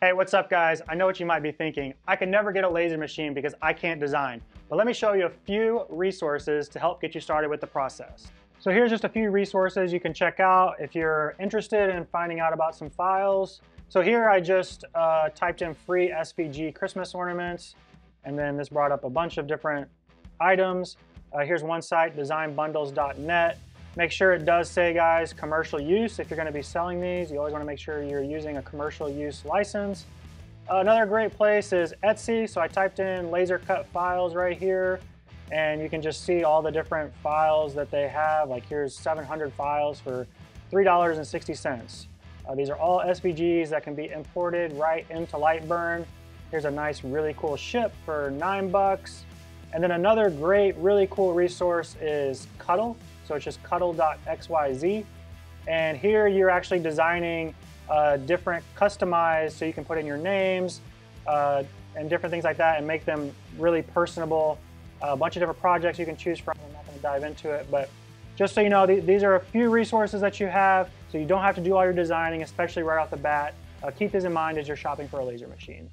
Hey, what's up guys? I know what you might be thinking. I can never get a laser machine because I can't design. But let me show you a few resources to help get you started with the process. So here's just a few resources you can check out if you're interested in finding out about some files. So here I just uh, typed in free SVG Christmas ornaments, and then this brought up a bunch of different items. Uh, here's one site, designbundles.net. Make sure it does say, guys, commercial use. If you're gonna be selling these, you always wanna make sure you're using a commercial use license. Another great place is Etsy. So I typed in laser cut files right here and you can just see all the different files that they have. Like here's 700 files for $3.60. Uh, these are all SVGs that can be imported right into Lightburn. Here's a nice, really cool ship for nine bucks. And then another great, really cool resource is Cuttle. So it's just cuttle.xyz. And here you're actually designing uh, different customized, so you can put in your names uh, and different things like that and make them really personable. a bunch of different projects you can choose from. I'm not to dive into it, but just so you know, th these are a few resources that you have, so you don't have to do all your designing, especially right off the bat. Uh, keep this in mind as you're shopping for a laser machine.